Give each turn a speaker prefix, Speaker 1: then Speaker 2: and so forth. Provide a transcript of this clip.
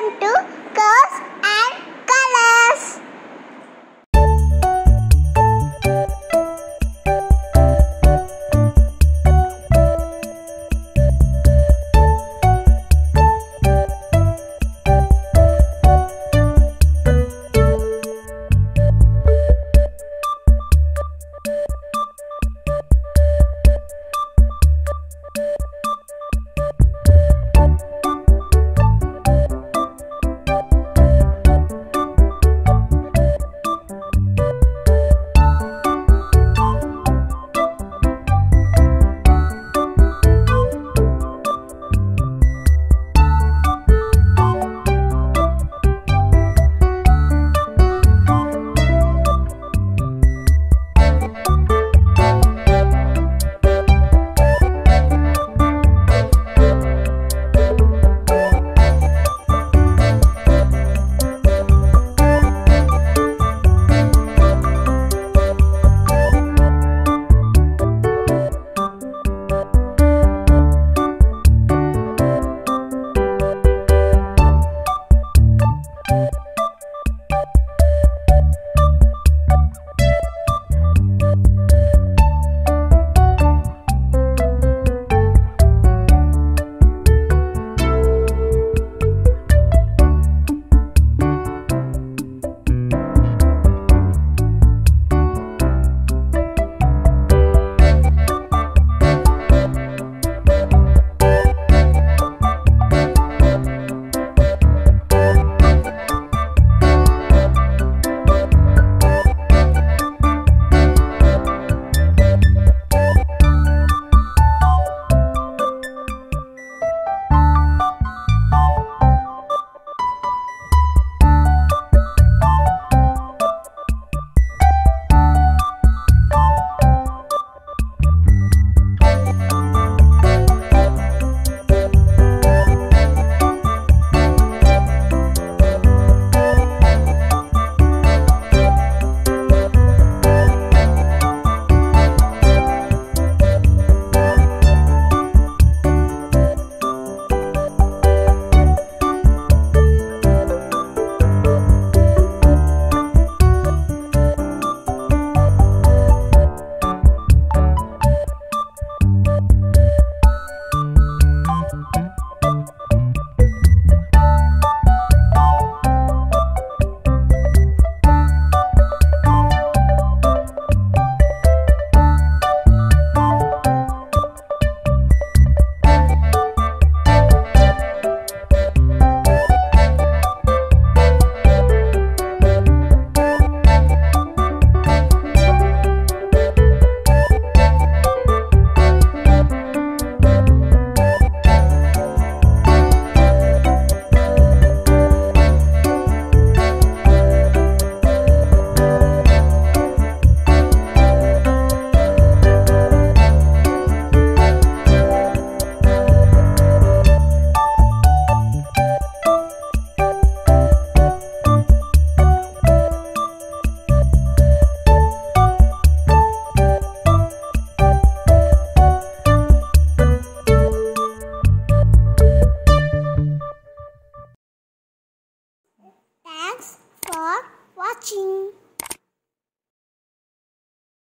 Speaker 1: Welcome to Curve 金。